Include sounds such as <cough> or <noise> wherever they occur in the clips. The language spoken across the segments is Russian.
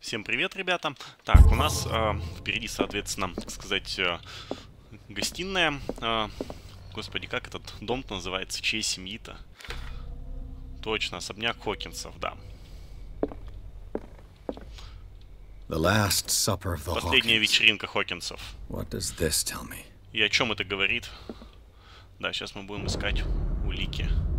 Всем привет, ребята. Так, у нас э, впереди, соответственно, так сказать, э, гостиная. Э, господи, как этот дом называется? Чьей семьи-то? Точно, особняк Хокинсов, да. Последняя вечеринка Хокинсов. И о чем это говорит? Да, сейчас мы будем искать улики. What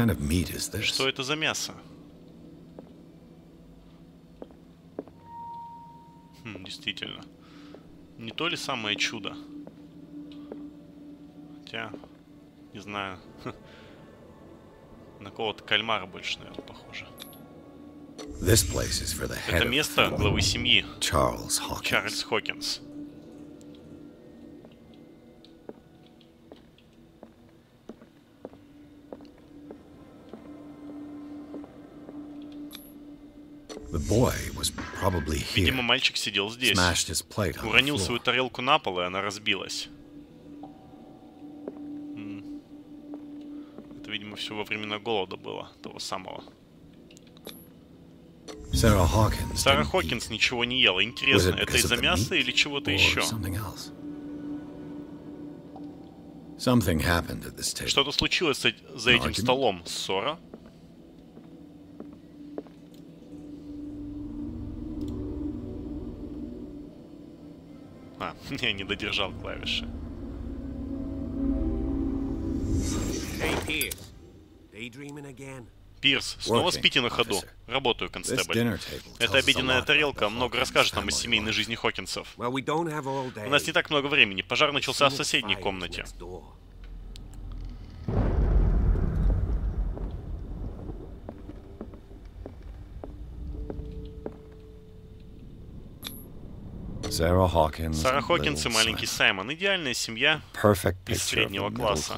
kind of meat is this? Что это за мясо? Хм, действительно. Не то ли самое чудо? Хотя, не знаю. <laughs> На кого-то кальмара больше, наверное, похоже. This place is for the head Это место главы семьи. Чарльз Хокинс. Видимо, мальчик сидел здесь. Уронил свою тарелку на пол, и она разбилась. Это, видимо, все во времена голода было, того самого. Sarah Hawkins. Сара Хокинс ничего не ела. Интересно, это из-за мяса или чего-то еще? Что-то случилось за этим столом. Ссора? А, <laughs> я не додержал клавиши. Hey, Pierce. Пирс, снова спите на ходу? Работаю, констебль. Эта обеденная тарелка много расскажет нам о семейной жизни Хокинсов. У нас не так много времени. Пожар начался в соседней комнате. next door. Sarah Hawkins. Сара Хокинс и маленький. Саймон. Идеальная семья. Из среднего класса.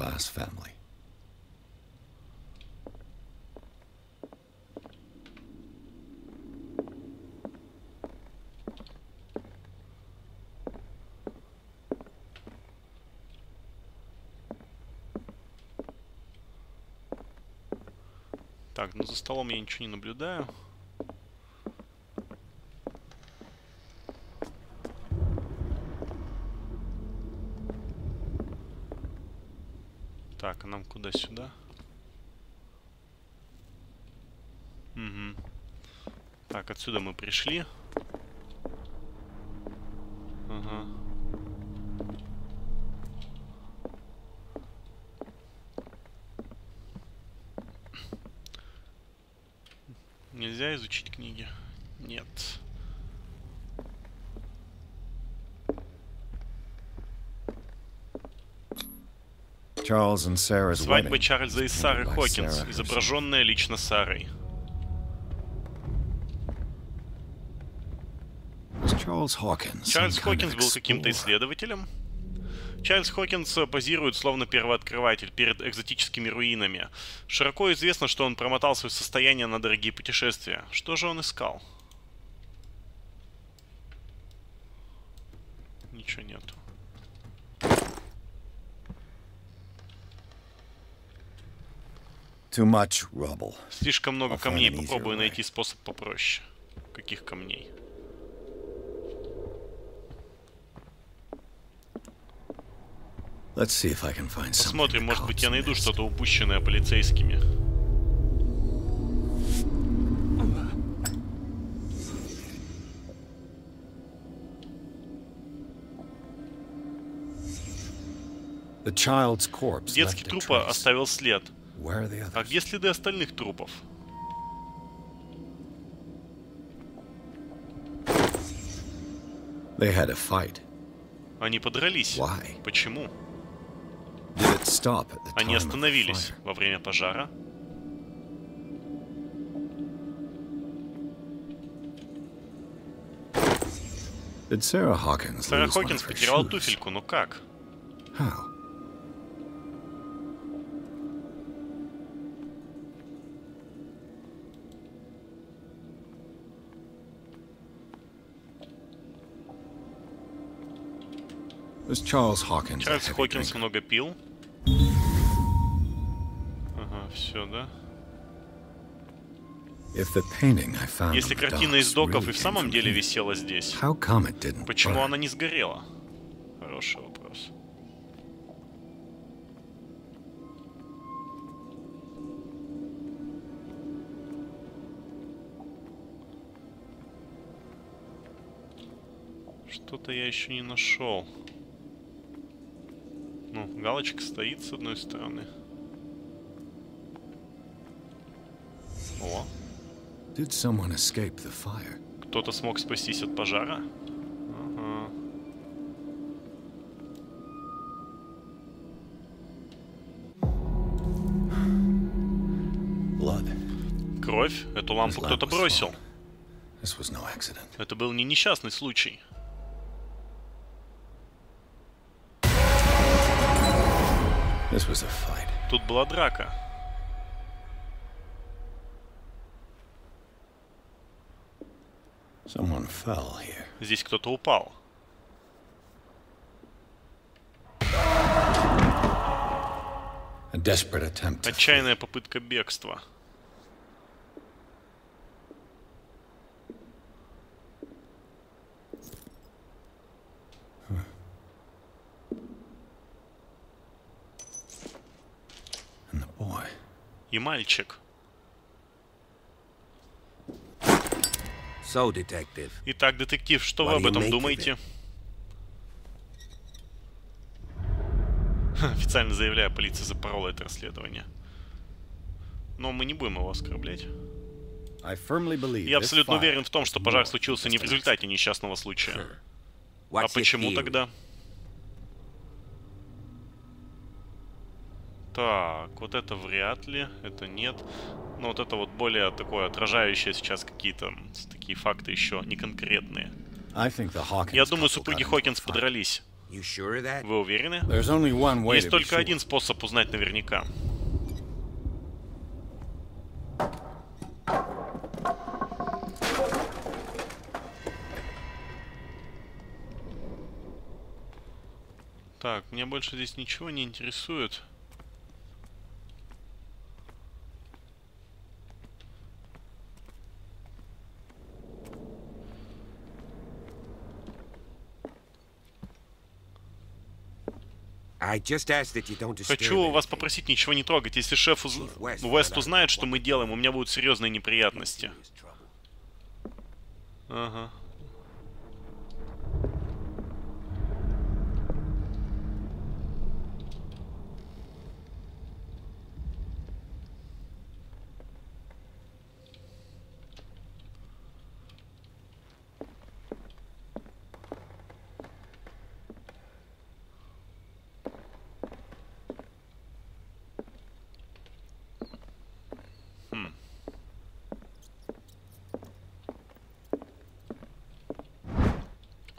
Так, ну за столом я ничего не наблюдаю. Так, а нам куда сюда? Угу. Так, отсюда мы пришли. Ага. Нельзя изучить книги? Нет. Свадьба Чарльза и Сары Хокинс, изображенная лично Сарой. Чарльз Хокинс был каким-то исследователем. Чарльз Хокинс э, позирует словно первооткрыватель перед экзотическими руинами. Широко известно, что он промотал свое состояние на дорогие путешествия. Что же он искал? Ничего нету. Too much rubble. Слишком много камней. Попробую найти способ попроще. Каких камней? Let's see if I can find. Посмотрим, может быть, я найду что-то упущенное полицейскими. Детский труп оставил след. А где следы остальных трупов? They had a fight. Они подрались. Why? Почему? Did it stop at the Они time of the остановились fire? во время пожара. Did Sarah Hawkins Сара Хокинс потеряла туфельку, но как? How? Hawkins a Чарльз Хокинс много пил. Ага, все, да? Если картина из доков и в самом деле висела здесь, почему она не сгорела? Хороший вопрос. Что-то я еще не нашел. Ну, галочка стоит с одной стороны. О, кто-то смог спастись от пожара? Ага. Кровь. Эту лампу кто-то бросил. Это был не несчастный случай. Тут была драка. Здесь кто-то упал. Отчаянная попытка бегства. И мальчик. Итак, детектив, что вы об этом думаете? <laughs> Официально заявляю, полиция запорола это расследование. Но мы не будем его оскорблять. Я абсолютно уверен в том, что пожар случился не в результате несчастного случая. А почему тогда? Так, вот это вряд ли, это нет. Но вот это вот более такое отражающее сейчас какие-то такие факты еще не конкретные. Я думаю, супруги Хокинс подрались. Вы уверены? Есть только sure. один способ узнать наверняка. Так, меня больше здесь ничего не интересует. Хочу вас попросить ничего не трогать. Если шеф уз... Уэст узнает, что мы делаем, у меня будут серьезные неприятности. Ага.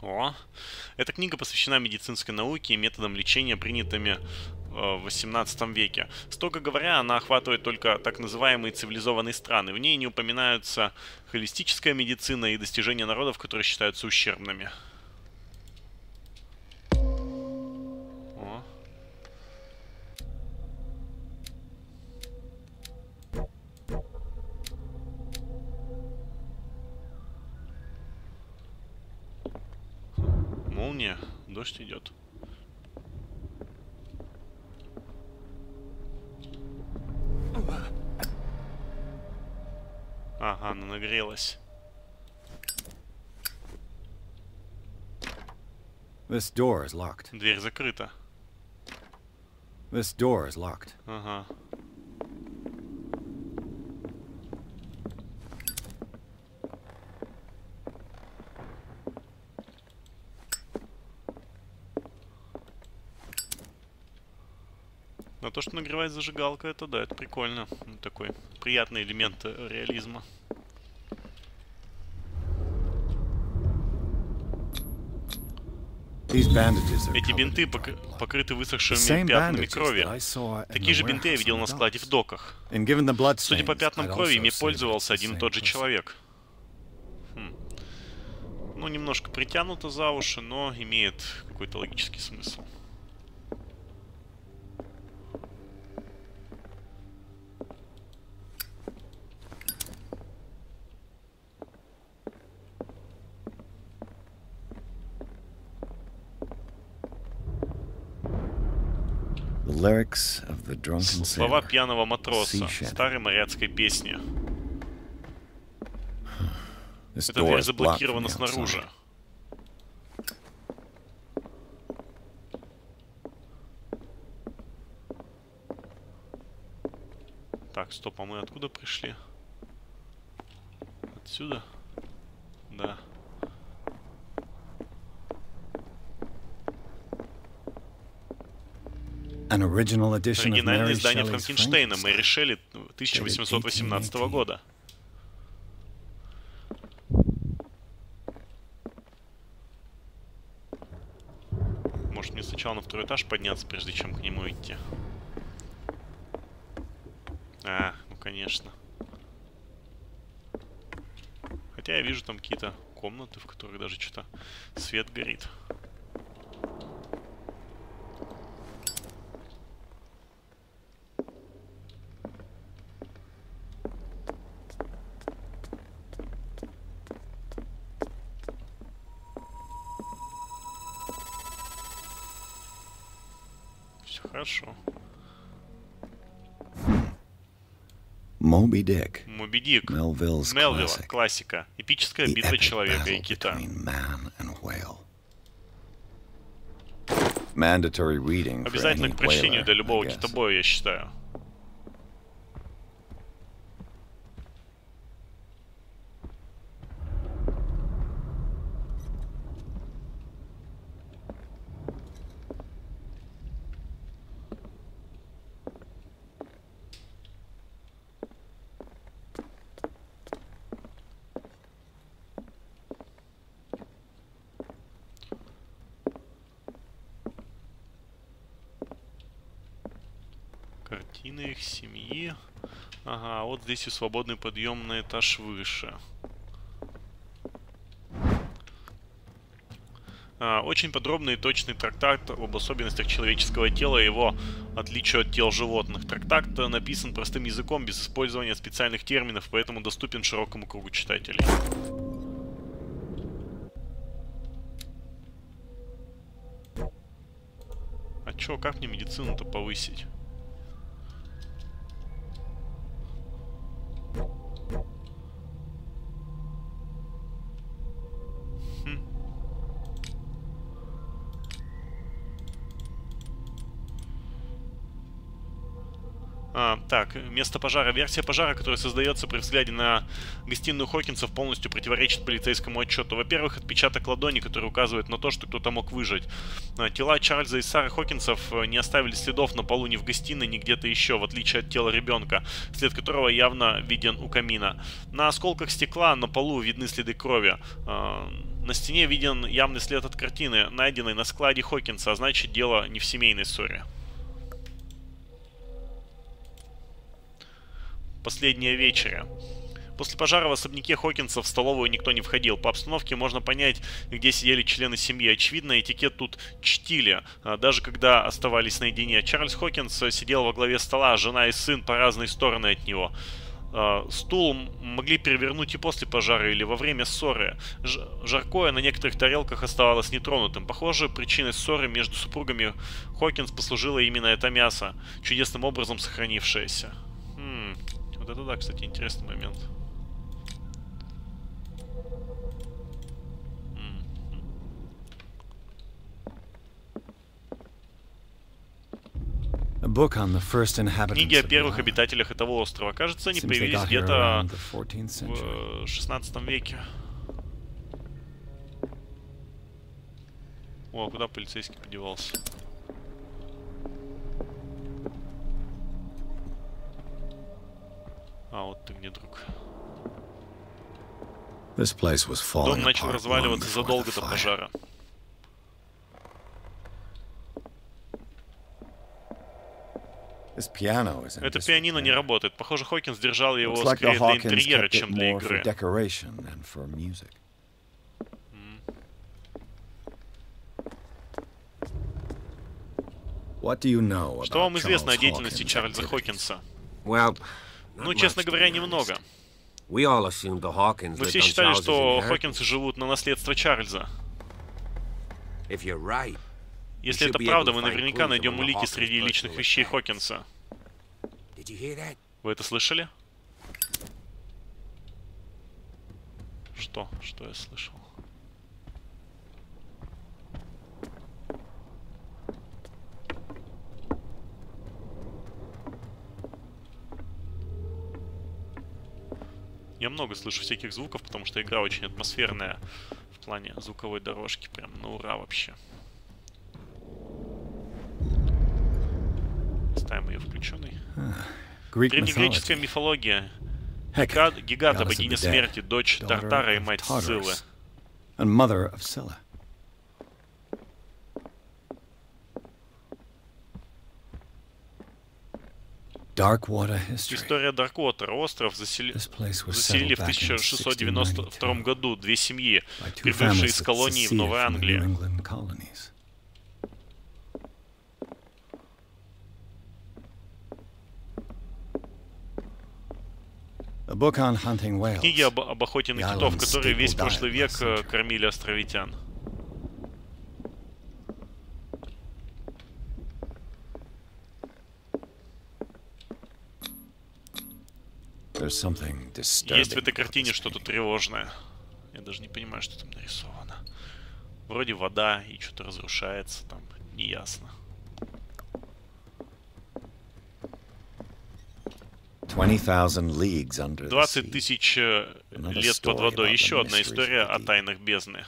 О, эта книга посвящена медицинской науке и методам лечения, принятыми э, в 18 веке. Строго говоря, она охватывает только так называемые цивилизованные страны. В ней не упоминаются холистическая медицина и достижения народов, которые считаются ущербными. Дождь идет. Ага, она нагрелась. This door is locked. Дверь закрыта. This door is locked. Ага. Но то, что нагревает зажигалка, это да, это прикольно. Ну, Такой приятный элемент э, реализма. Эти бинты пок- покрыты высохшими пятнами крови. Такие же бинты я видел на складе в доках. Судя по пятнам крови, ими пользовался один и тот же человек. Ну, немножко притянуто за уши, но имеет какой-то логический смысл. Слова пьяного матроса старой моряцкой песни. Эта дверь заблокирована снаружи. Так, стоп, а мы откуда пришли? Отсюда? Да. Оригинальное издание Франкенштейна Мэри. Шелли 1818 года. Может мне сначала на второй этаж подняться, прежде чем к нему идти? А, ну конечно. Хотя я вижу там какие-то комнаты, в которых даже что-то свет горит. Все хорошо. Moby Dick. Моби Дик. Мелвилла. Классика. Эпическая The битва человека и кита. Обязательно к прочтению для любого китобоя, я считаю. Картины их семьи. Ага, а вот здесь и свободный подъем на этаж выше. А, Очень подробный и точный трактат об особенностях человеческого тела и его отличию от тел животных. Трактат написан простым языком, без использования специальных терминов, поэтому доступен широкому кругу читателей. А чё, как мне медицину-то повысить? Так, место пожара. Версия пожара, которая создается при взгляде на гостиную Хокинсов, полностью противоречит полицейскому отчету. Во-первых, отпечаток ладони, который указывает на то, что кто-то мог выжить. А, Тела Чарльза и Сары Хокинсов э, не оставили следов на полу ни в гостиной, ни где-то еще, в отличие от тела ребенка, след которого явно виден у камина. На осколках стекла на полу видны следы крови. А, На стене виден явный след от картины, найденной на складе Хокинса, а значит дело не в семейной ссоре. Последняя вечеря. После пожара в особняке Хокинса в столовую никто не входил. По обстановке можно понять, где сидели члены семьи. Очевидно, этикет тут чтили, а, даже когда оставались наедине. Чарльз Хокинс э, сидел во главе стола, а жена и сын по разные стороны от него. А, Стул могли перевернуть и после пожара или во время ссоры. Жаркое на некоторых тарелках оставалось нетронутым. Похоже, причиной ссоры между супругами Хокинс послужило именно это мясо, чудесным образом сохранившееся. Хм, вот это да, кстати, интересный момент. Книги о первых обитателях этого острова. Кажется, они появились где-то around the 14th century. в 16 веке. О, а куда полицейский подевался? А, вот ты где, друг. Дом начал разваливаться задолго до пожара. Это пианино не работает. Похоже, Хокинс держал его скорее для интерьера, чем для игры. Что вам известно о деятельности Чарльза Хокинса? Ну, честно говоря, немного. Мы все считали, что. Хокинсы живут на наследство Чарльза. Если это правда, мы наверняка найдем улики среди личных вещей. Хокинса. Вы это слышали? Что? Что я слышал? Я много слышу всяких звуков, потому что игра очень атмосферная в плане звуковой дорожки. Прям на ура вообще. Ставим ее включенной. Древнегреческая мифология. Of богиня смерти, дочь Тартара и мать Сциллы. and mother of Scylla. Darkwater history. История Дарквотера. Остров засели- заселили в back in 1692 1692 году две семьи, прибывшие из колонии в Новой Англии. Книги об, об охоте на китов, которые весь прошлый век э, кормили островитян. Есть в этой картине что-то тревожное. Я даже не понимаю, что там нарисовано. Вроде вода и что-то разрушается там, неясно. 20,000 leagues under the 20 sea. тысяч э, лет под водой. Еще одна история о тайнах бездны.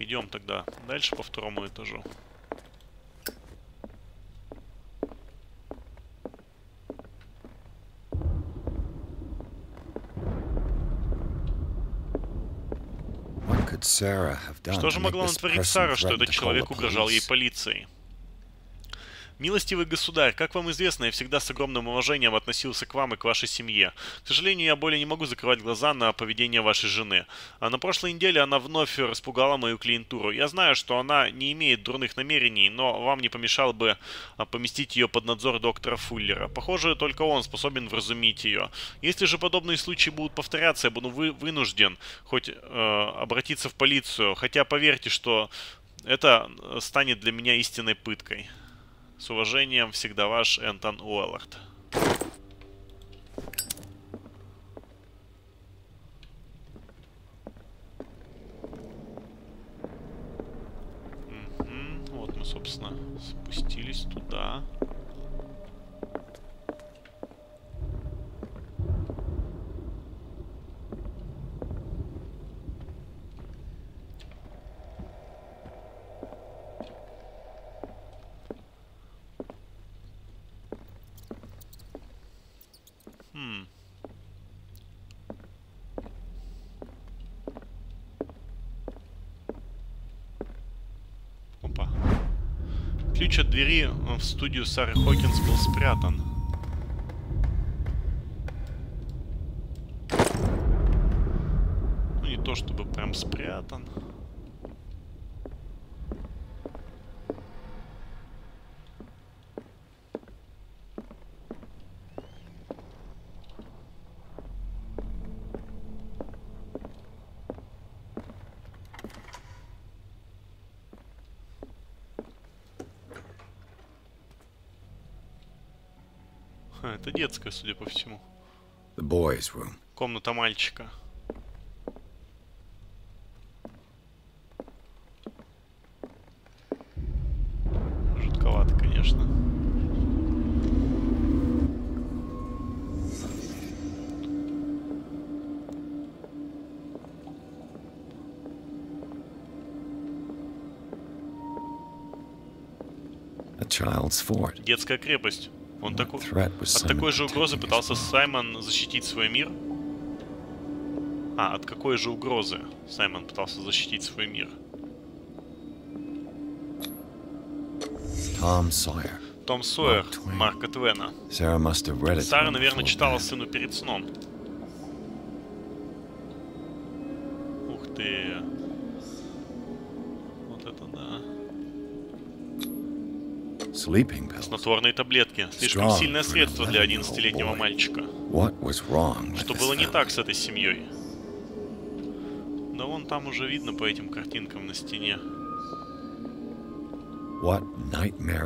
Так, идем тогда дальше по второму этажу. Что же могла натворить Сара, что этот человек угрожал ей полицией? Милостивый государь, как вам известно, я всегда с огромным уважением относился к вам и к вашей семье. К сожалению, я более не могу закрывать глаза на поведение вашей жены. А на прошлой неделе она вновь распугала мою клиентуру. Я знаю, что она не имеет дурных намерений, но вам не помешало бы а, поместить ее под надзор доктора Фуллера. Похоже, только он способен вразумить ее. Если же подобные случаи будут повторяться, я буду вы- вынужден хоть э, обратиться в полицию. Хотя поверьте, что это э, станет для меня истинной пыткой. С уважением, всегда ваш Энтон Уэллард. Мгм, Вот мы, собственно, спустились туда. Двери э, в студию Сары Хокинс был спрятан. Ну, не то чтобы прям спрятан. Ха, это детская, судя по всему. The boys' room. Комната мальчика. Жутковато, конечно. A child's fort. Детская крепость. Он was От такой же угрозы пытался? Саймон защитить свой мир? А, от какой же угрозы Саймон пытался защитить свой мир? Том Сойер Марк Твен. Марка Твена. Сара, наверное, читала сыну перед сном. Снотворные таблетки. Слишком сильное средство для 11-year-old 11-летнего boy. мальчика. Что было не так с этой семьей? Да вон там уже видно по этим картинкам на стене.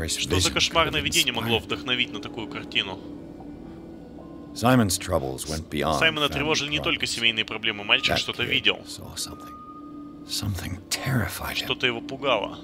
Что за кошмарное видение могло вдохновить на такую картину? Саймона тревожили не только семейные проблемы. Мальчик что-то видел. Что-то его пугало.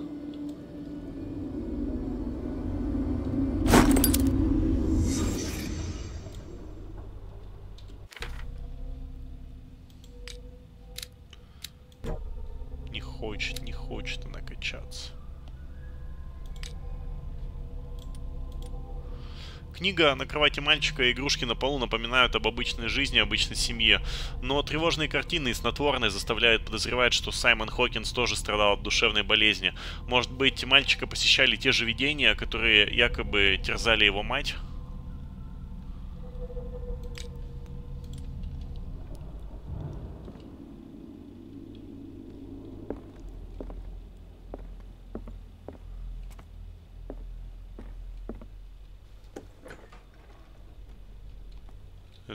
Книга на кровати мальчика и игрушки на полу напоминают об обычной жизни, обычной семье. Но тревожные картины и снотворные заставляют подозревать, что Саймон Хокинс тоже страдал от душевной болезни. Может быть, мальчика посещали те же видения, которые якобы терзали его мать?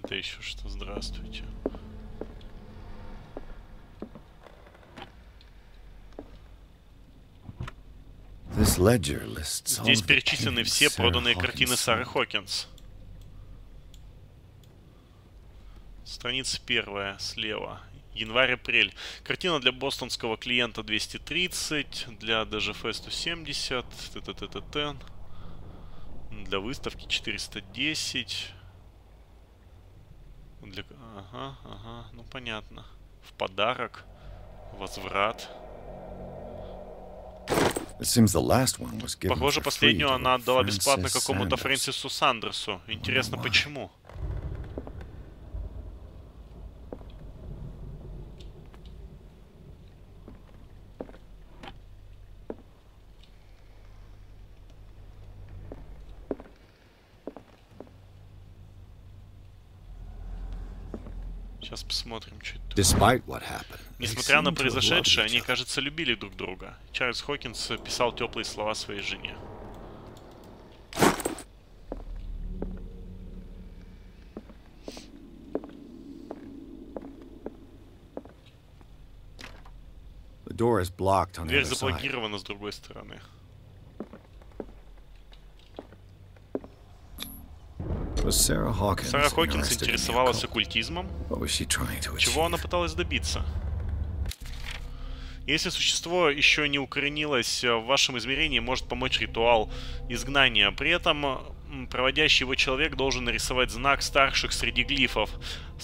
Это еще что? Здравствуйте. Здесь перечислены все проданные картины Сары. Хокинс. Страница первая, слева. Январь-апрель. Картина для бостонского клиента 230, для ДЖФ 170, т.т.т.т. Для выставки 410. Для... Ага, ага, ну понятно. В подарок. Возврат. Похоже, последнюю она отдала бесплатно какому-то. Фрэнсису Сандерсу. Интересно, почему? Сейчас посмотрим, что это. Несмотря на произошедшее, они, кажется, любили друг друга. Чарльз Хокинс писал теплые слова своей жене. Дверь заблокирована с другой стороны. Was Sarah Hawkins Сара Хокинс интересовалась оккультизмом. Чего она пыталась добиться? Если существо еще не укоренилось в вашем измерении, может помочь ритуал изгнания. При этом проводящий его человек должен нарисовать знак старших среди глифов,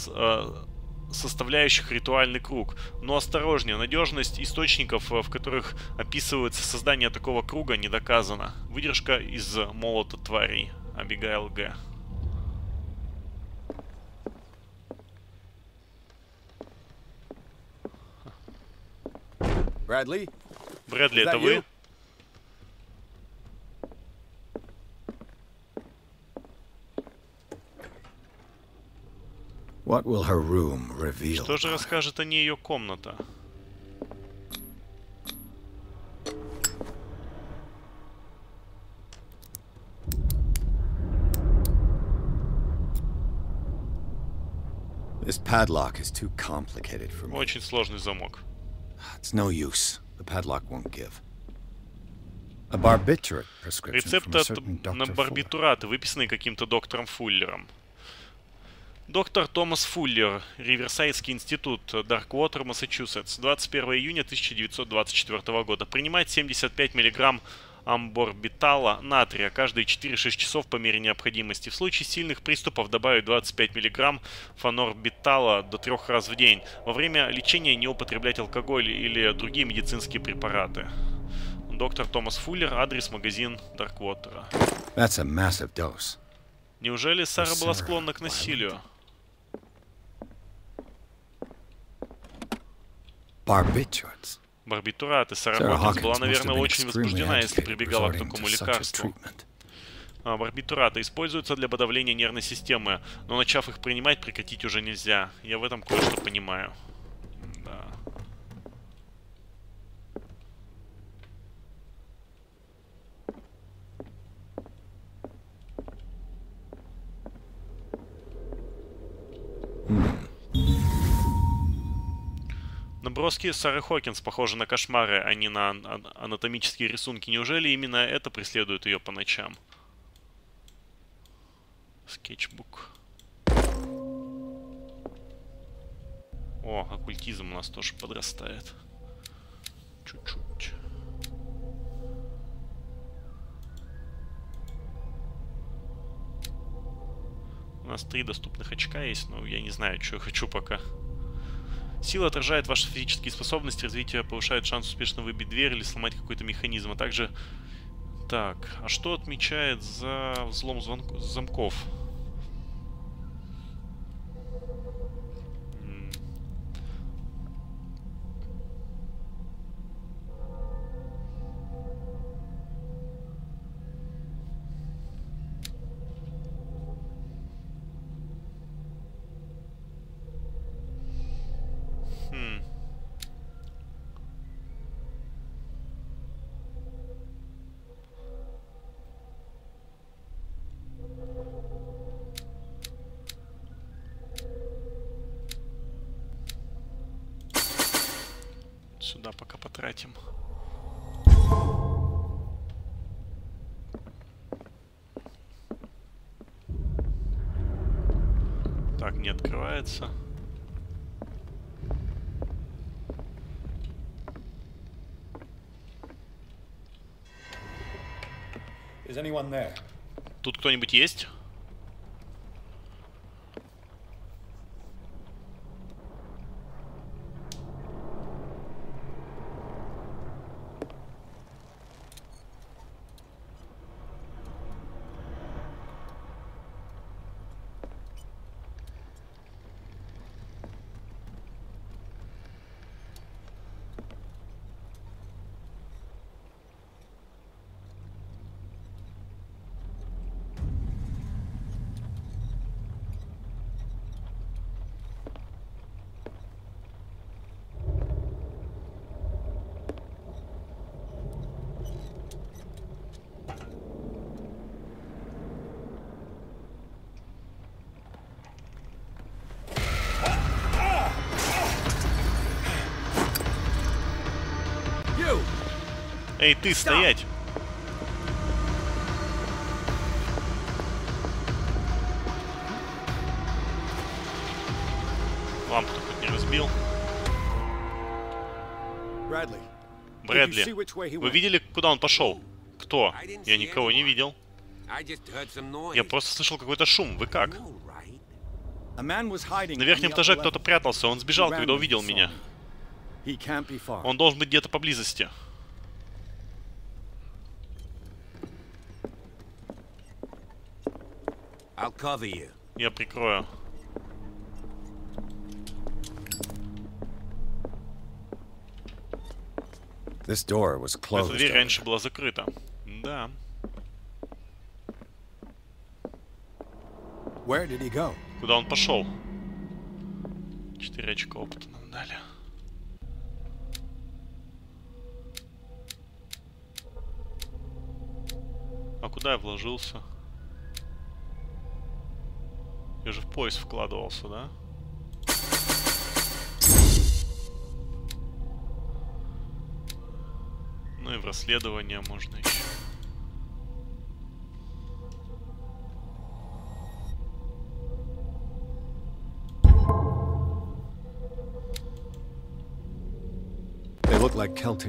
э, составляющих ритуальный круг. Но осторожнее, надежность источников, э, в которых описывается создание такого круга, не доказана. Выдержка из молота тварей. Абигайл Г. Bradley? Брэдли, Is это вы? you? What will her room reveal? Что же расскажет о ней ее комната? This padlock is too complicated for me. Очень сложный замок. It's no use. The padlock won't give. A barbiturate prescription Рецепт от на барбитураты, выписанный каким-то доктором Фуллером. Доктор Томас Фуллер, Риверсайдский институт, Дарквотер, Массачусетс, 21 июня 1924 года. Принимать 75 мг амборбитала натрия каждые 4-6 часов по мере необходимости. В случае сильных приступов добавить 25 мг фанорбитала до трех раз в день. Во время лечения не употреблять алкоголь или другие медицинские препараты. Доктор Томас Фуллер, адрес магазин Дарквотера. That's a massive dose. Неужели Сара была склонна к насилию? Barbiturates. Барбитураты. Сара Хокинс была, наверное, очень возбуждена, если прибегала к такому лекарству. А, барбитураты используются для подавления нервной системы, но начав их принимать, прекратить уже нельзя. Я в этом кое-что понимаю. Наброски Сары Хокинс похожи на кошмары, а не на ан- анатомические рисунки. Неужели именно это преследует ее по ночам? Скетчбук. О, оккультизм у нас тоже подрастает. Чуть-чуть. У нас три доступных очка есть, но я не знаю, что я хочу пока. Сила отражает ваши физические способности, развитие повышает шанс успешно выбить дверь или сломать какой-то механизм, а также... Так, а что отмечает за взлом звонк- замков? Тут кто-нибудь есть? Эй, ты, стоять! Лампу хоть не разбил. Брэдли, вы видели, куда он пошел? Кто? Я никого не видел. Я просто слышал какой-то шум. Вы как? На верхнем этаже кто-то прятался. Он сбежал, когда увидел меня. Он должен быть где-то поблизости. Я прикрою. This door was Эта closed. дверь earlier. раньше была закрыта. Да. Where did he go? Куда он пошел? Четыре очка опыта нам дали. А куда я вложился? Я же в пояс вкладывался, да? Ну и в расследование можно еще.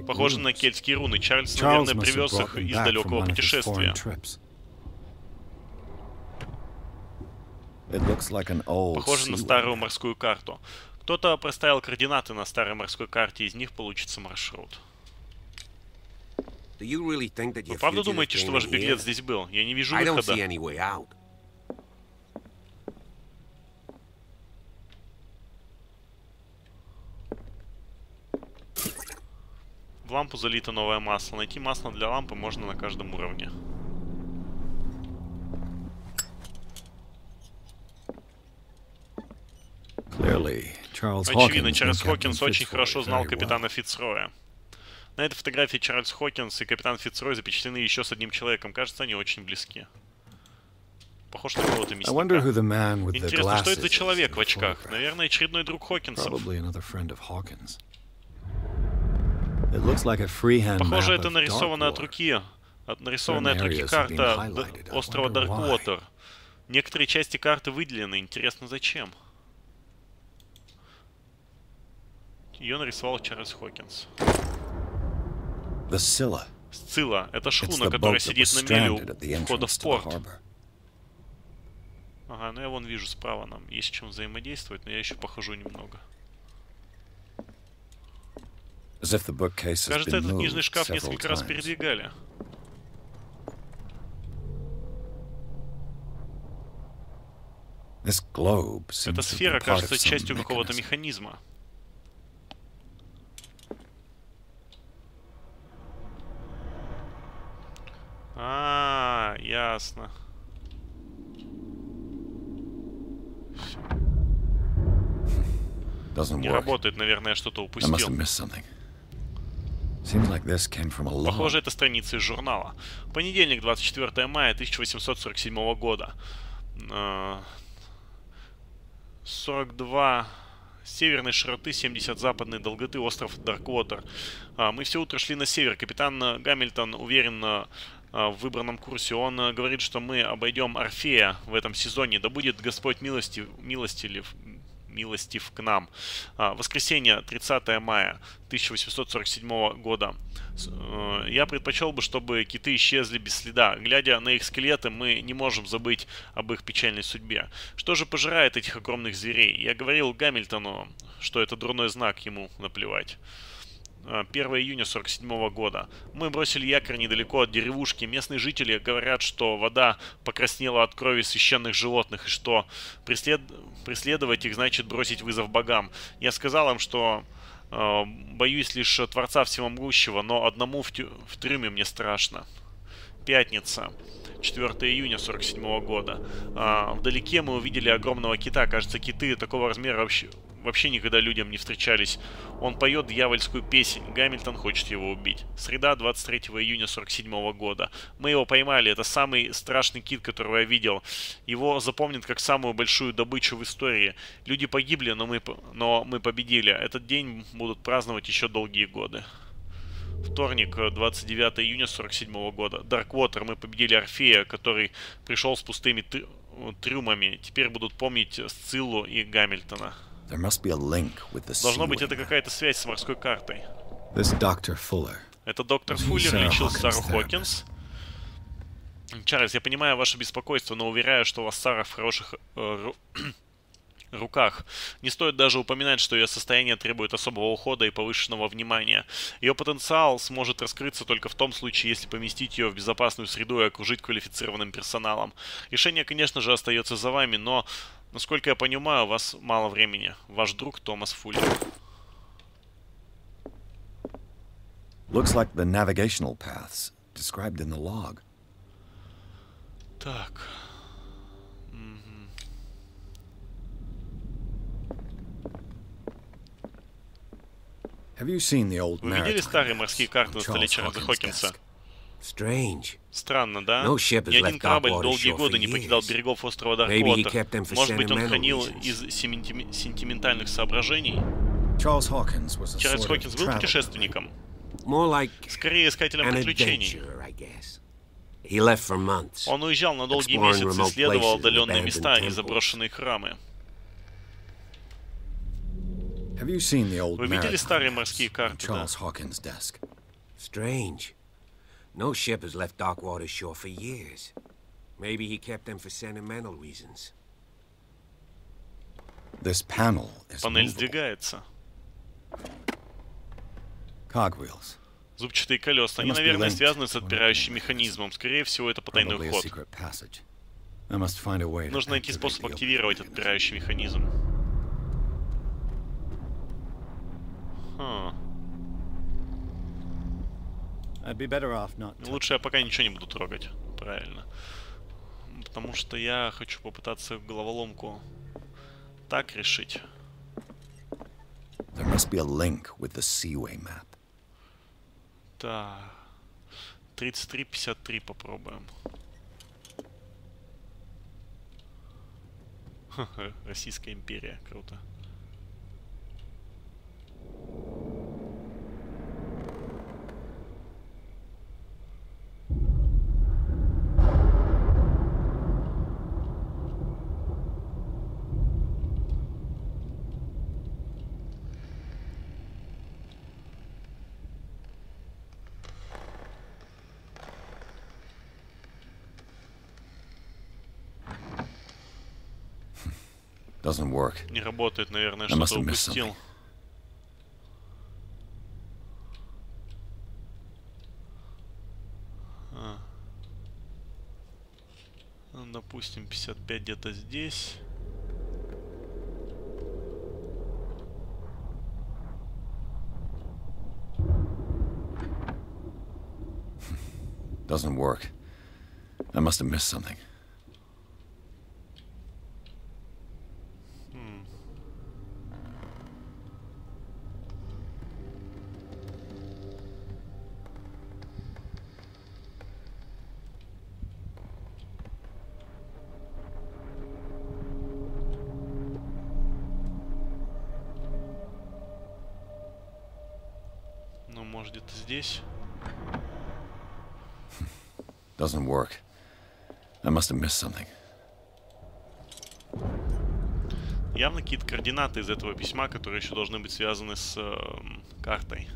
Похоже на кельтские руны. Чарльз, наверное, привез их из далекого путешествия. trips. It looks like Похоже на старую морскую карту. Кто-то проставил координаты на старой морской карте, из них получится маршрут. Do you really think that Вы правда думаете, что ваш беглец here? здесь был? Я не вижу I don't выхода. see any way out. В лампу залито новое масло. Найти масло для лампы можно на каждом уровне. Clearly, Charles Очевидно, Чарльз Хокинс очень хорошо знал капитана. Фицроя. На этой фотографии Чарльз Хокинс и капитан Фицрой запечатлены еще с одним человеком. Кажется, они очень близки. Похож на кого-то мясника. Интересно, что это за человек в очках? Наверное, очередной друг Хокинсов. Freehand Похоже, это нарисовано от руки. От, нарисованная от руки карта острова. Дарквотер. Некоторые части карты выделены. Интересно, зачем? Ее нарисовал Чарльз Хокинс. Сцилла — это шхуна, которая сидит на у входа в порт. Ага, ну я вон вижу справа нам. Есть чем взаимодействовать, но я еще похожу немного. Кажется, этот книжный шкаф несколько раз передвигали. Эта сфера кажется частью какого-то механизма. А, ясно. Doesn't Не работает, наверное, что-то упустил. Похоже, это страница из журнала. Понедельник, 24 мая 1847 года. Э, 42 северной широты, 70 западной долготы, остров Дарквотер. А, Мы все утро шли на север. Капитан э, Гамильтон уверен э, э, в выбранном курсе. Он э, говорит, что мы обойдем Орфея в этом сезоне. Да будет Господь милости, милостилив, милостив к нам. А, Воскресенье, 30 мая 1847 года. Э, Я предпочел бы, чтобы киты исчезли без следа. Глядя на их скелеты, мы не можем забыть об их печальной судьбе. Что же пожирает этих огромных зверей? Я говорил Гамильтону, что это дурной знак, ему наплевать. А, 1 июня 47 года. Мы бросили якорь недалеко от деревушки. Местные жители говорят, что вода покраснела от крови священных животных, и что преслед... преследовать их значит бросить вызов богам. Я сказал им, что э, боюсь лишь Творца Всемогущего, но одному в, тю... в трюме мне страшно. Пятница. 4 июня 47 года. А, вдалеке мы увидели огромного кита. Кажется, киты такого размера вообще, вообще никогда людям не встречались. Он поет дьявольскую песнь. Гамильтон хочет его убить. Среда, 23 июня 47 года. Мы его поймали. Это самый страшный кит, которого я видел. Его запомнят как самую большую добычу в истории. Люди погибли, но мы, но мы победили. Этот день будут праздновать еще долгие годы. Вторник, э, 29 июня 47 года. Дарквотер. Мы победили Орфея, который пришел с пустыми э, трюмами. Теперь будут помнить Сциллу и Гамильтона. Должно быть, это какая-то связь с морской картой. Это доктор Фуллер лечил Сару. Хокинс. Чарльз, я понимаю ваше беспокойство, но уверяю, что у вас Сара в хороших э, руках. Не стоит даже упоминать, что ее состояние требует особого ухода и повышенного внимания. Ее потенциал сможет раскрыться только в том случае, если поместить ее в безопасную среду и окружить квалифицированным персоналом. Решение, конечно же, остается за вами, но, насколько я понимаю, у вас мало времени. Ваш друг Томас Фуллер. Looks like the navigational paths described in the log. Так. Вы видели maritime старые морские карты на столе Charles Чарльза Хокинса? Странно, да? Ни один left корабль долгие годы не покидал берегов острова Дарквотер. Может быть, он хранил из сентиментальных соображений? Чарльз Хокинс был путешественником? Скорее, искателем приключений. Он уезжал на долгие месяцы, исследовал отдаленные abandoned места и заброшенные храмы. Have you seen the old Вы видели старые морские карты? Charles Hawkins' desk? Strange. No ship has left Darkwater shore for years. Maybe he kept them for sentimental reasons. This panel is Панель movable. сдвигается. Cogwheels. Зубчатые колеса. Они, наверное, связаны с отпирающим opening механизмом. Скорее всего, это потайной ход. secret passage. I must find a way to Нужно найти способ активировать opening отпирающий механизм. Хм. I'd be better off not Ну, Лучше я пока ничего не буду трогать. Правильно. Потому что я хочу попытаться головоломку так решить. There must be a link with the Seaway map. Да. 33-53 попробуем. Российская империя, круто. Doesn't work. Не работает, наверное, что-то упустил. something. А. Ну, допустим, 55 где-то здесь. Doesn't work. I must have missed something. Может, где-то здесь. Doesn't work. I must have missed something. Явно какие-то координаты из этого письма, которые еще должны быть связаны с эм, картой.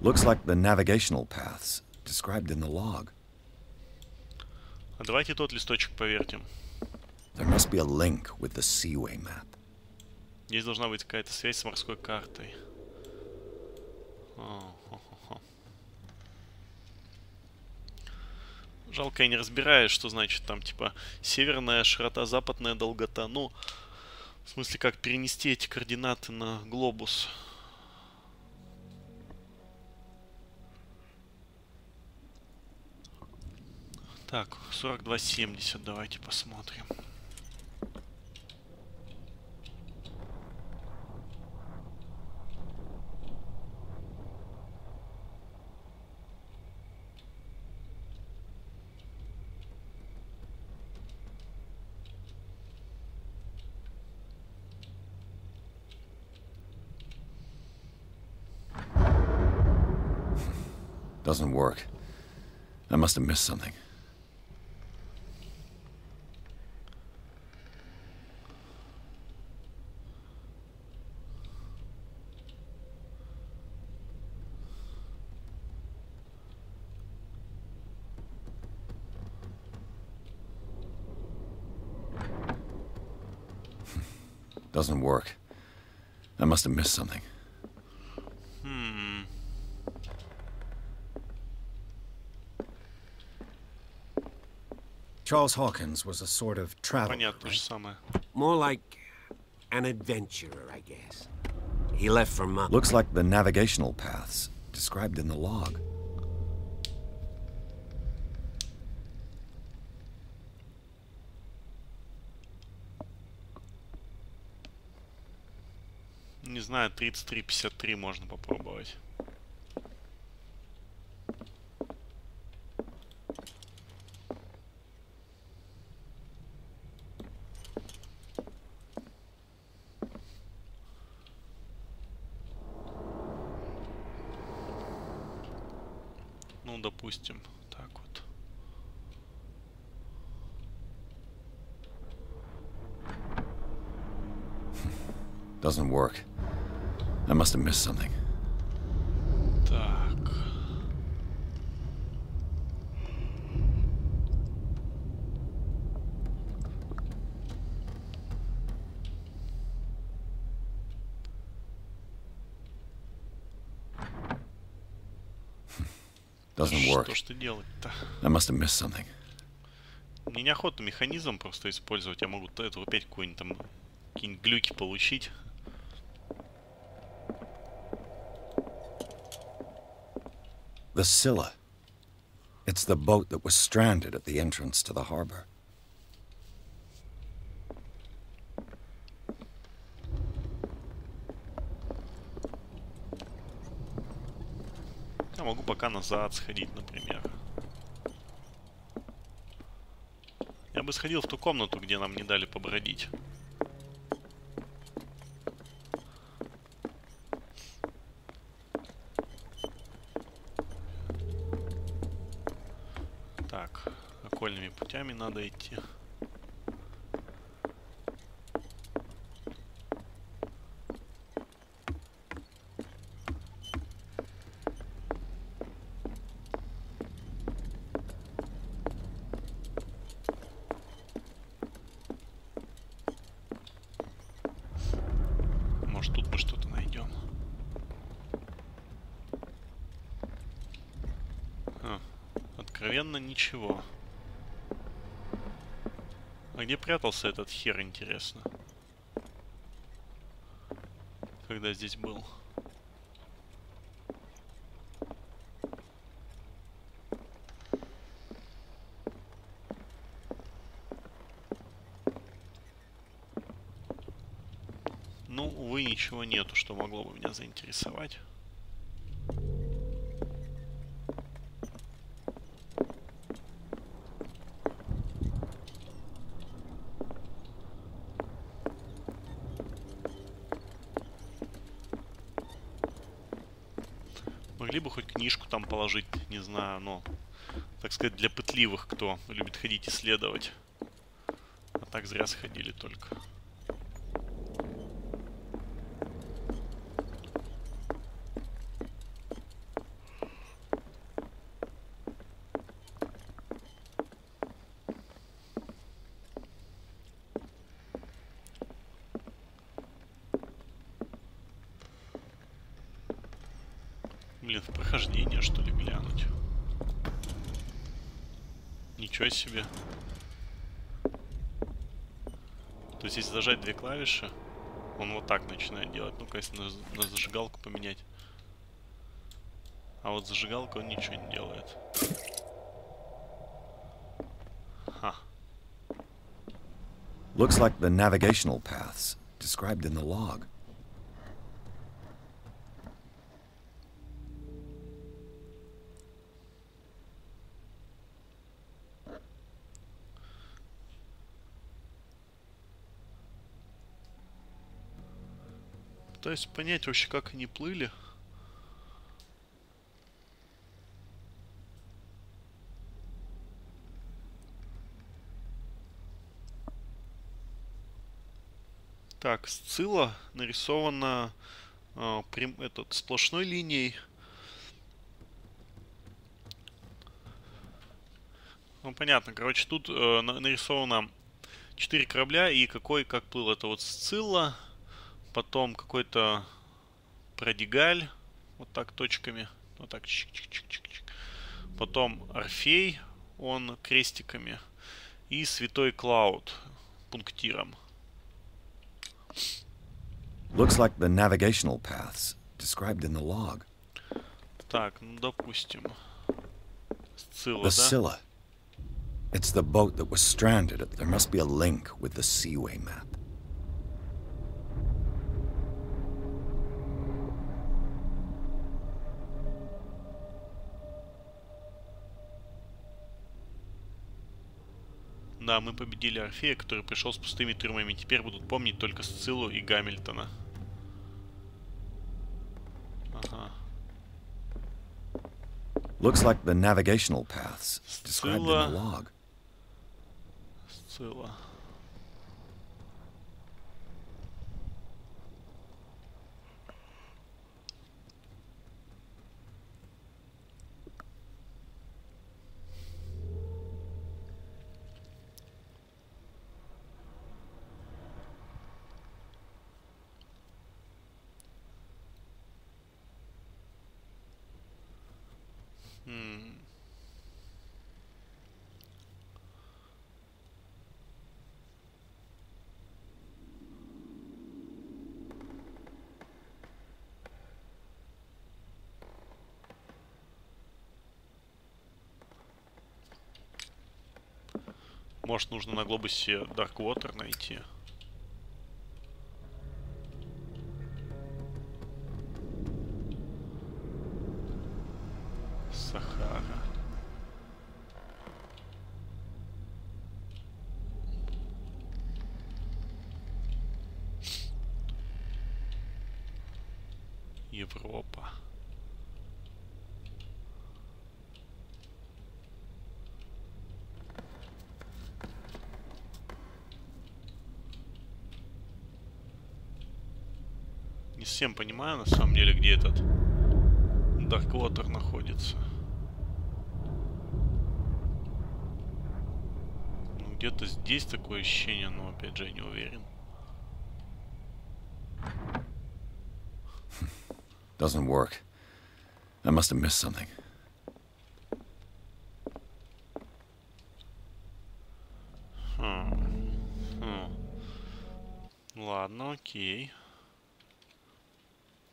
Looks like the navigational paths described in the log. А давайте тот листочек повертим. There must be a link with the Seaway map. Здесь должна быть какая-то связь с морской картой. О, хо, Жалко, я не разбираюсь, что значит там, типа, северная широта, западная долгота. Ну, в смысле, как перенести эти координаты на глобус. Так, 42.70, давайте посмотрим. Doesn't work. I must have missed something. <laughs> Doesn't work. I must have missed something. Charles Hawkins was a sort of traveler, Понятно же right? самое. More like an adventurer, I guess. He left for months. Looks like the navigational paths described in the log. Не знаю, 33-53 можно попробовать. Must have missed something. Так. <laughs> Doesn't work. Что ж ты делать-то? I must have missed something. Мне неохота механизм просто использовать. Я могу эту опять какой-нибудь там какие-нибудь глюки получить. the Scylla. It's the boat that was stranded at the entrance to the harbor. Я могу пока назад сходить, например. Я бы сходил в ту комнату, где нам не дали побродить. Окольными путями надо идти. Может, тут мы что-то найдем. А, откровенно ничего. А где прятался этот хер, интересно? Когда здесь был? Ну, увы, ничего нету, что могло бы меня заинтересовать. Могли бы хоть книжку там положить, не знаю, но, так сказать, для пытливых, кто любит ходить исследовать. А так зря сходили только. Блин, в прохождение, что ли, глянуть? Ничего себе. То есть, если зажать две клавиши, он вот так начинает делать. Ну-ка, если на, на зажигалку поменять. А вот зажигалку он ничего не делает. Ха. Looks like the navigational paths described in the log. Пытаюсь понять вообще, как они плыли. Так, Сцилла нарисована э, прям, этот, сплошной линией. Ну, понятно. Короче, тут э, на- нарисовано 4 корабля и какой, как плыл. Это вот Сцилла, потом какой-то Продигаль, вот так точками, вот так чик-чик-чик-чик-чик. Потом Орфей, он крестиками, и Святой Клауд пунктиром. Looks like the navigational paths described in the log. Так, ну допустим. Сцилла, The? Scylla. It's the boat that was stranded. There must be a link with the Seaway map. Да, мы победили Орфея, который пришел с пустыми трюмами. Теперь будут помнить только Сциллу и Гамильтона. Ага. Looks like the navigational paths described in the log. Сцилла. Может, нужно на глобусе Darkwater найти. Европа. Не совсем понимаю, на самом деле, где этот Дарквотер находится. Ну, где-то здесь такое ощущение, но опять же я не уверен. Doesn't work. I must have missed something. Хм. Хм. Ладно, окей.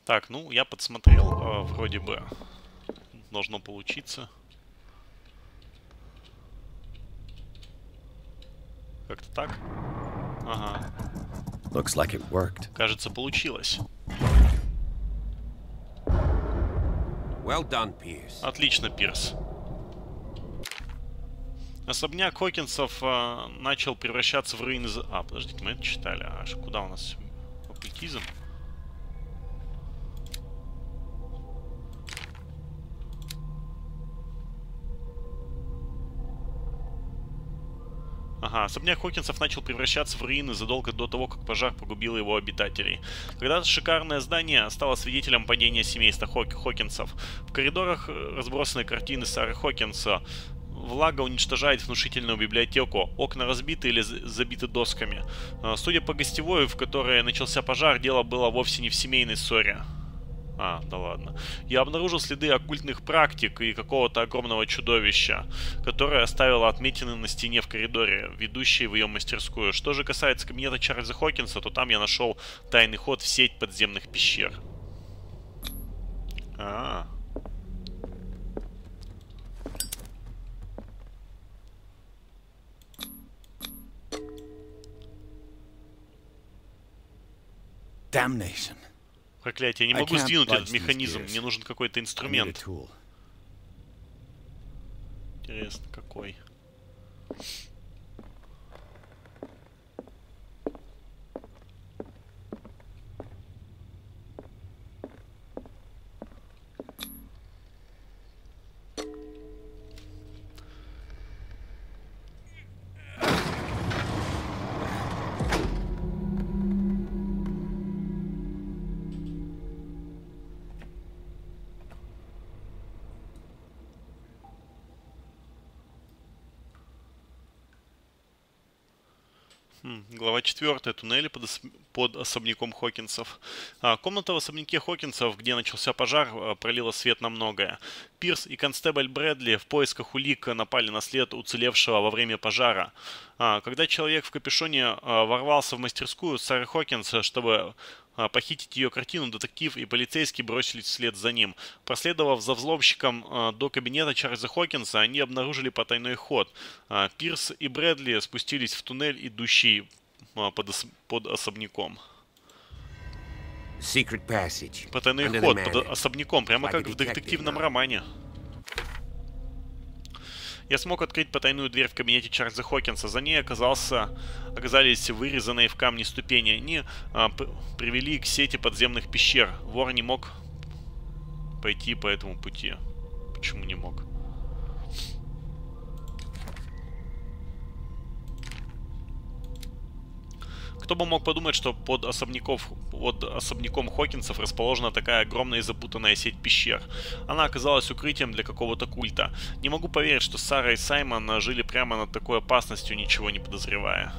Так, ну, я подсмотрел, э, вроде бы должно получиться. Как-то так? Ага. Looks like it worked. Кажется, получилось. Well done, Pierce. Отлично, Пирс. Особняк Хокинсов э, начал превращаться в руины... за- А, подождите, мы это читали. А ш- куда у нас? Оккультизм? Особняк Хокинсов начал превращаться в руины задолго до того, как пожар погубил его обитателей. Когда-то шикарное здание стало свидетелем падения семейства Хок- Хокинсов. В коридорах э, разбросаны картины Сары Хокинса. Влага уничтожает внушительную библиотеку. Окна разбиты или за- забиты досками. Э, Судя по гостевой, в которой начался пожар, дело было вовсе не в семейной ссоре. А, да ладно. Я обнаружил следы оккультных практик и какого-то огромного чудовища, которое оставило отметины на стене в коридоре, ведущие в ее мастерскую. Что же касается кабинета Чарльза Хокинса, то там я нашел тайный ход в сеть подземных пещер. А, Damnation. Проклятие, я не могу сдвинуть этот механизм, мне нужен какой-то инструмент. Интересно, какой. Глава 4. Туннели под, ос- под особняком Хокинсов. А, комната в особняке Хокинсов, где начался пожар, а, пролила свет на многое. Пирс и констебль Брэдли в поисках улик напали на след уцелевшего во время пожара. А, когда человек в капюшоне а, ворвался в мастерскую Сары Хокинс, чтобы похитить ее картину, детектив и полицейский бросились вслед за ним. Проследовав за взломщиком а, до кабинета Чарльза Хокинса, они обнаружили потайной ход. А, Пирс и Брэдли спустились в туннель, идущий а, под, ос- под особняком. Потайной ход под особняком, прямо как в детективном романе. Я смог открыть потайную дверь в кабинете Чарльза Хокинса. За ней оказался, оказались вырезанные в камне ступени. Они а, привели к сети подземных пещер. Вор не мог пойти по этому пути. Почему не мог? Кто бы мог подумать, что под, особняков, под особняком Хокинсов расположена такая огромная и запутанная сеть пещер. Она оказалась укрытием для какого-то культа. Не могу поверить, что Сара и Саймон жили прямо над такой опасностью, ничего не подозревая.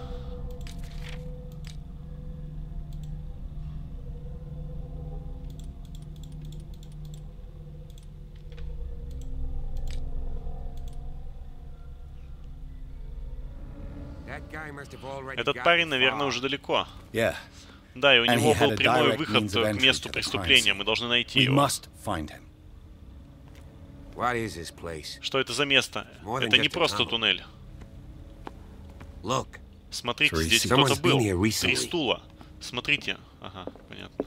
That guy must have already Этот парень, наверное, уже далеко. Yeah. Да, и у него был прямой выход к месту преступления. Мы должны найти его. Что это за место? Это не просто туннель. Смотрите, здесь кто-то был. Три стула. Смотрите. Ага, понятно.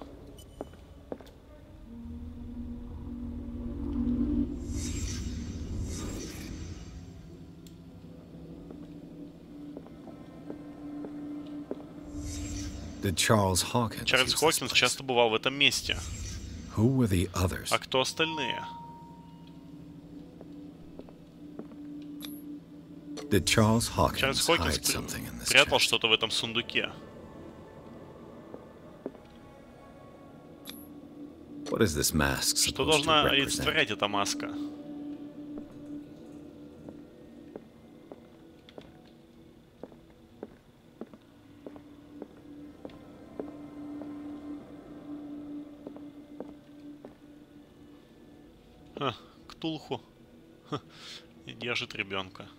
Чарльз Хокинс часто бывал в этом месте. А кто остальные? Чарльз Хокинс прятал что-то в этом сундуке. Что должна олицетворять эта маска? Ктулху. И держит ребенка.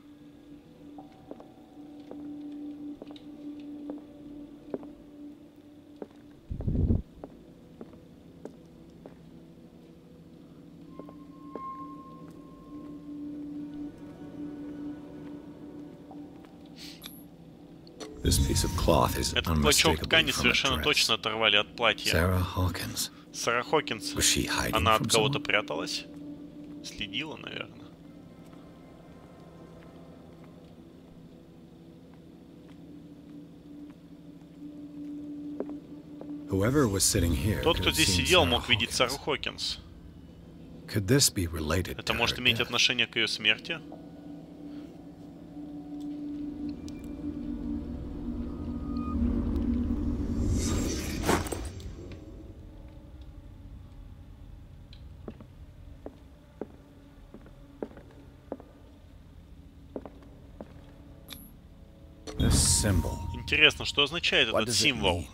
Этот клочок ткани совершенно точно оторвали от платья. Сара Хокинс. She hiding Она от кого-то пряталась? Следила, наверное. Тот, кто здесь сидел, мог видеть Сару. Хокинс. Это может иметь отношение к ее смерти? Интересно, что означает What этот does it символ?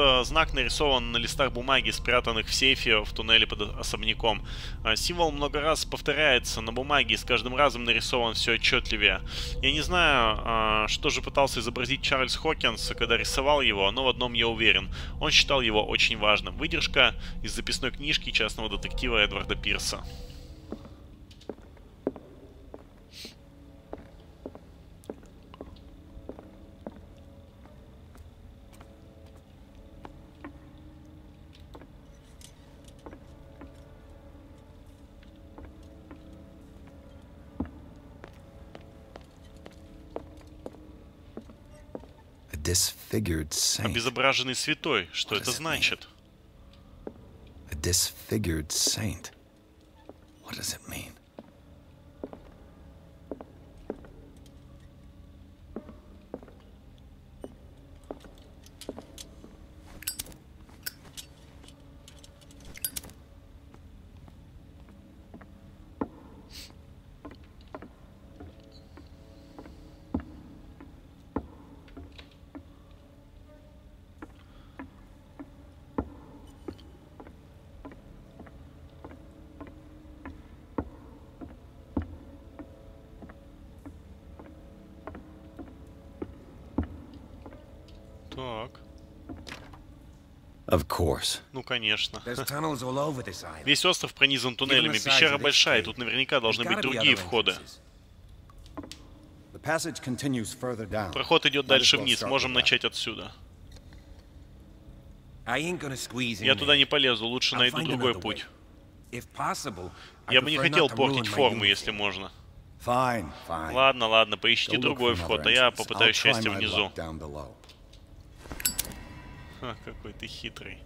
Э, знак нарисован на листах бумаги, спрятанных в сейфе в туннеле под особняком. Э, символ много раз повторяется на бумаге и с каждым разом нарисован все отчетливее. Я не знаю, э, что же пытался изобразить Чарльз Хокинс, когда рисовал его, но в одном я уверен. Он считал его очень важным. Выдержка из записной книжки частного детектива Эдварда Пирса. A disfigured saint. Обезображенный святой. Что это значит? A disfigured saint. What does it mean? Так. Of course. Ну, конечно. Весь остров пронизан туннелями. Пещера большая, и тут наверняка должны быть другие входы. Проход идет дальше вниз. Можем начать отсюда. Я туда не полезу, лучше найду другой путь. Я бы не хотел портить форму, если можно. Ладно, ладно, поищите другой вход, а я попытаюсь my внизу. <laughs> какой ты хитрый.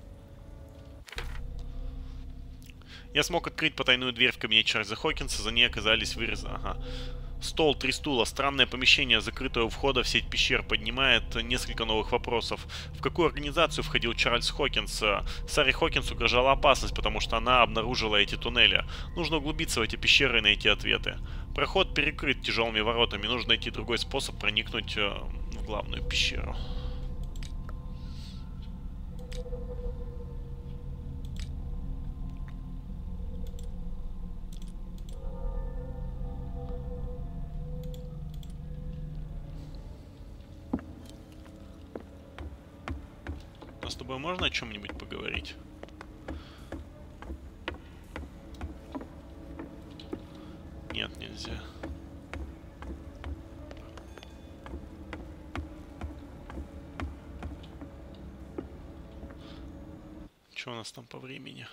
Я смог открыть потайную дверь в кабинет Чарльза Хокинса, за ней оказались вырезы. Ага. Стол, три стула, странное помещение, закрытое у входа в сеть пещер, поднимает несколько новых вопросов. В какую организацию входил Чарльз Хокинс? Саре Хокинс угрожала опасность, потому что она обнаружила эти туннели. Нужно углубиться в эти пещеры и найти ответы. Проход перекрыт тяжелыми воротами, нужно найти другой способ проникнуть э, в главную пещеру. с тобой можно о чем-нибудь поговорить? Нет, нельзя. Что у нас там по времени?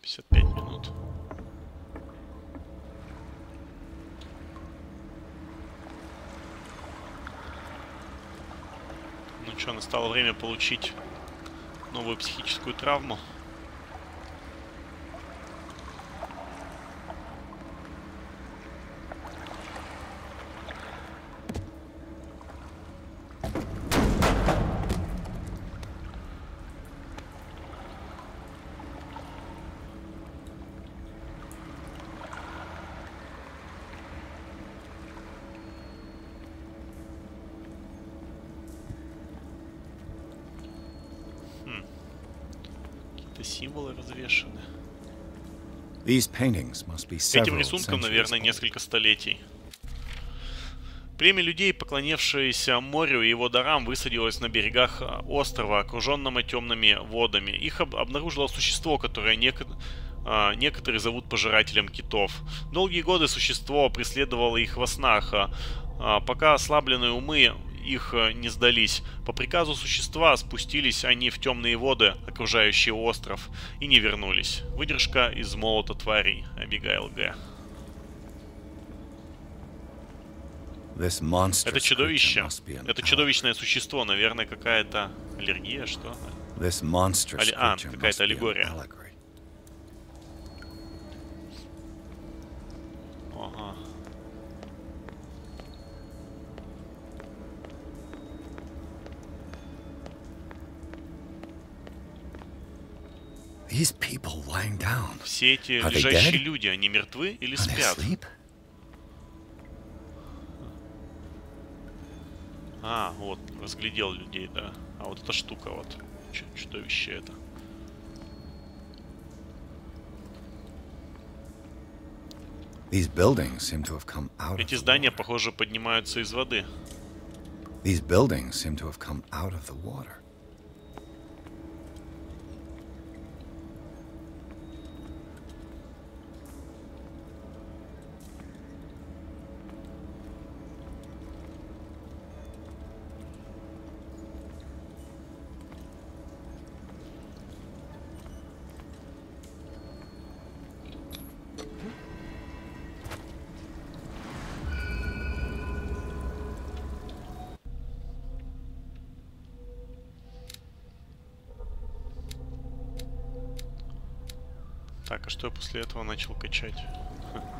55 минут. Ну что, настало время получить новую психическую травму. Какие-то символы развешаны. Этим centuries наверное, несколько столетий. Племя людей, поклонившееся морю и его дарам, высадилось на берегах а, острова, окруженного темными водами. Их об- обнаружило существо, которое неко- а, некоторые зовут пожирателем китов. Долгие годы существо преследовало их во снах, а, а, пока ослабленные умы их а, не сдались. По приказу существа спустились они в темные воды, окружающие остров, и не вернулись. Выдержка из молота тварей. Абигайл Г. Это чудовище. Это чудовищное существо. Наверное, какая-то аллергия, что? Али- а, какая-то аллегория. Ага. These people lying down. Все эти лежащие люди, они мертвы или спят? А, вот, разглядел людей, да. А вот эта штука вот. Чу- Чудовище это. Эти здания, похоже, поднимаются из воды. These buildings seem to have come out of the water. Так, а что я после этого начал качать?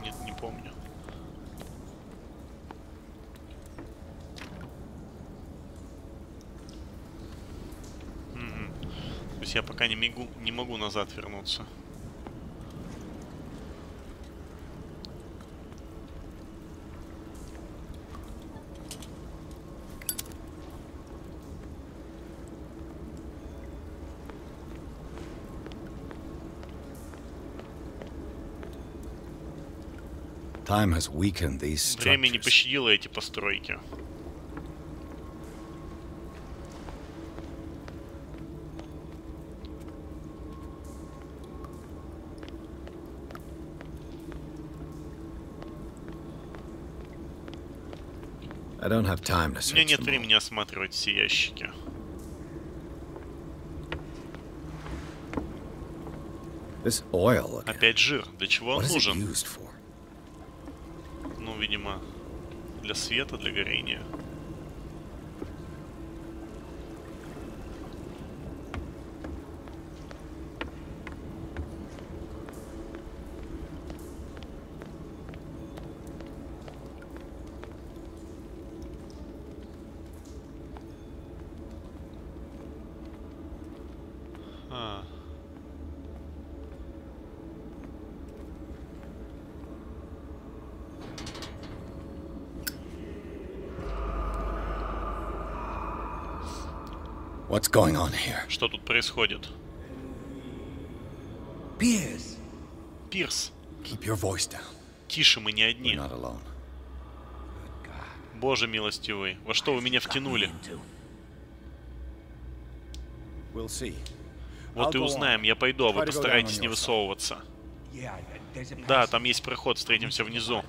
Нет, не помню. То есть я пока не могу, не могу назад вернуться. Время не пощадило эти постройки. I don't have time to У меня нет времени осматривать все ящики. Опять жир. Для чего он нужен? used for? Ну, видимо, для света, для горения. А. What's going on here? Что тут происходит? Piers! Пирс, Keep your voice down. тише, мы не одни. not alone. Боже милостивый, во что вы меня втянули? We'll see. Вот и узнаем, я пойду, а вы постарайтесь не высовываться. Да, там есть проход, встретимся внизу.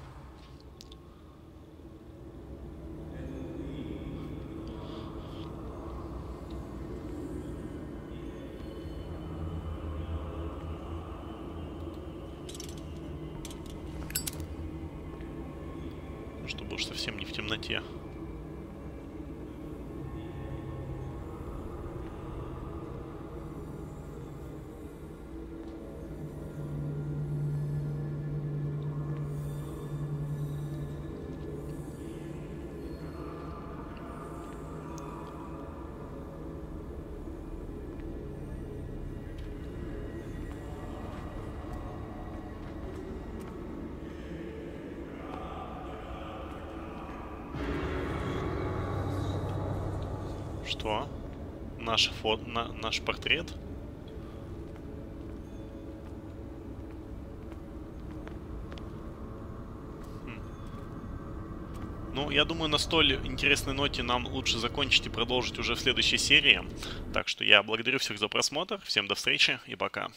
Наш фото, на, наш портрет? Хм. Ну, я думаю, на столь интересной ноте нам лучше закончить и продолжить уже в следующей серии. Так что я благодарю всех за просмотр, всем до встречи и пока.